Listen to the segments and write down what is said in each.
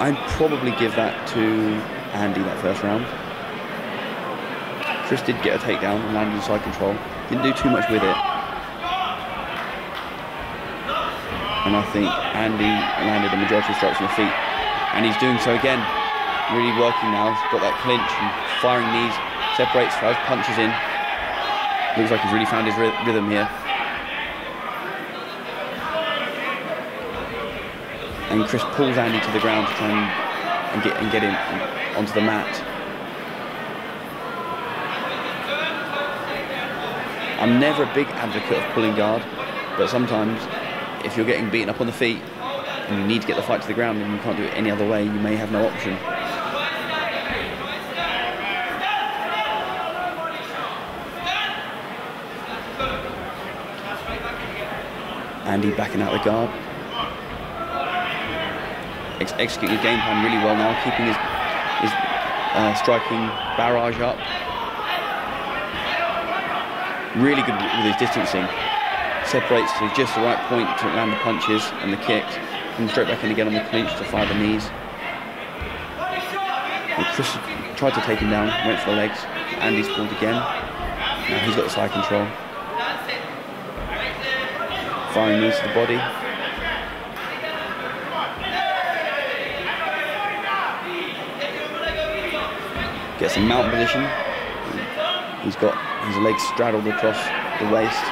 I'd probably give that to Andy that first round. Chris did get a takedown and landed side control. Didn't do too much with it. And I think Andy landed the majority of strikes on the feet. And he's doing so again. Really working now. He's got that clinch and firing knees. Separates, throws punches in. Looks like he's really found his rhythm here. And Chris pulls Andy to the ground to try and, and get and get him onto the mat. I'm never a big advocate of pulling guard, but sometimes if you're getting beaten up on the feet and you need to get the fight to the ground and you can't do it any other way, you may have no option. Andy backing out the guard. Ex executing his game plan really well now, keeping his, his uh, striking barrage up. Really good with his distancing. Separates to just the right point to land the punches and the kicks. Comes straight back in again on the clinch to fire the knees. Chris tried to take him down, went for the legs. Andy's pulled again. Now he's got the side control firing knees to the body. Gets a mount position. He's got his legs straddled across the waist.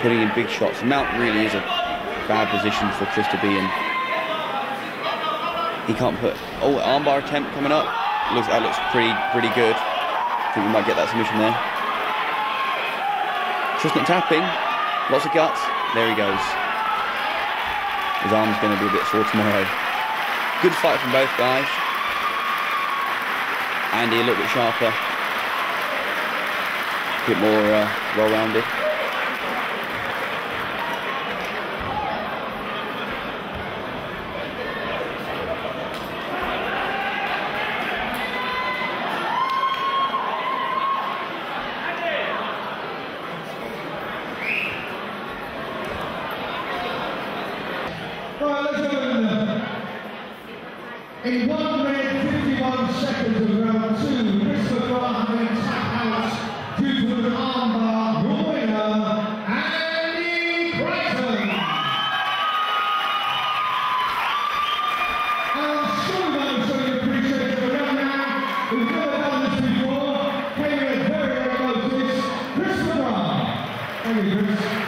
Putting in big shots. Mount really is a bad position for Chris to be in. He can't put... Oh, armbar attempt coming up. Looks, that looks pretty pretty good. I think we might get that submission there. Tristan tapping. Lots of guts. There he goes. His arm's going to be a bit sore tomorrow. Good fight from both guys. Andy a little bit sharper. A bit more uh, well-rounded. In 1 minute 51 seconds of round 2, Christopher Graham Obrigado.